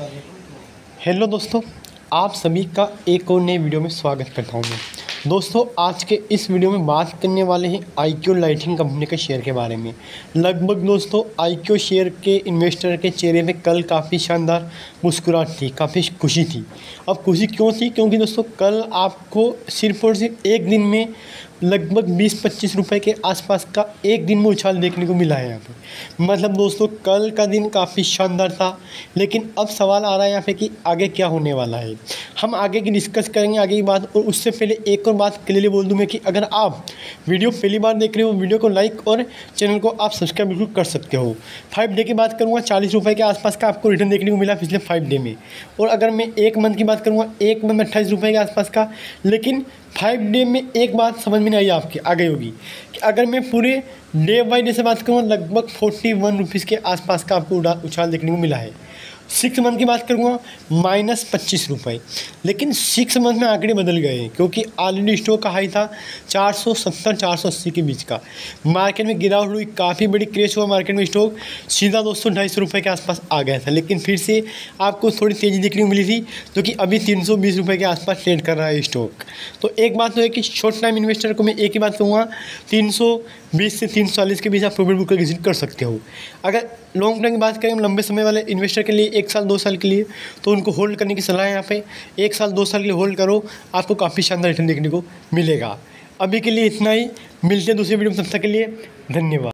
Hello दोस्तों आप सभी का एक और नए वीडियो में स्वागत करता हूँ मैं। दोस्तों, आज के इस वीडियो में बात करने वाले हैं आई आईक्यू लाइटिंग कंपनी के शेयर के बारे में। लगभग दोस्तों आई आईक्यू शेयर के इन्वेस्टर के चेहरे में कल काफ़ी शानदार मुस्कुराहट थी, काफ़ी खुशी थी। अब खुशी क्यों थी? क्योंकि दोस्तों, कल आपको सिर्फ़ और सिर्फ़ एक दिन में लगभग बीस पच्चीस रुपए के आसपास का एक दिन में उछाल देखने को मिला है यहाँ पे। मतलब दोस्तों, कल का दिन काफ़ी शानदार था, लेकिन अब सवाल आ रहा है यहाँ पे कि आगे क्या होने वाला है। हम आगे की डिस्कस करेंगे, आगे की बात, और उससे पहले एक और बात क्लियरली बोल दूँ मैं कि अगर आप वीडियो पहली बार देख रहे हो, वीडियो को लाइक और चैनल को आप सब्सक्राइब बिल्कुल कर सकते हो। फाइव डे की बात करूँगा, चालीस रुपये के आसपास का आपको रिटर्न देखने को मिला पिछले फाइव डे में। और अगर मैं एक मंथ की बात करूँगा, एक मंथ अट्ठाईस रुपये के आसपास का, लेकिन फाइव डे में एक बात समझ में नहीं आई आपकी, आ गई होगी कि अगर मैं पूरे डे बाई डे से बात करूँ लगभग फोर्टी वन रुपीज़ के आसपास का आपको उछाल देखने को मिला है। सिक्स मंथ की बात करूँगा माइनस पच्चीस रुपये लेकिन सिक्स मंथ में आंकड़े बदल गए हैं, क्योंकि ऑलरेडी स्टॉक का हाई था चार सौ सत्तर, चार सौ अस्सी के बीच का। मार्केट में गिरावट हुई, काफ़ी बड़ी क्रेश हुआ मार्केट में स्टॉक सीधा दो सौ ढाई सौ रुपये के आसपास आ गया था। लेकिन फिर से आपको थोड़ी तेज़ी देखने को मिली थी, जो कि अभी तीन सौ बीस रुपये के आसपास ट्रेड कर रहा है स्टॉक तो एक बात तो है कि शॉर्ट टाइम इन्वेस्टर को मैं एक ही बात कहूँगा, तीन सौ बीस से तीन सौ चालीस के बीच आप प्रॉफिट बुक विज़िट कर सकते हो। अगर लॉन्ग टर्म की बात करें, हम लंबे समय वाले इन्वेस्टर के लिए एक साल, दो साल के लिए तो उनको होल्ड करने की सलाह है यहाँ पे। एक साल, दो साल के लिए होल्ड करो, आपको काफ़ी शानदार रिटर्न देखने को मिलेगा। अभी के लिए इतना ही, मिलते हैं दूसरी वीडियो में संस्था के लिए धन्यवाद।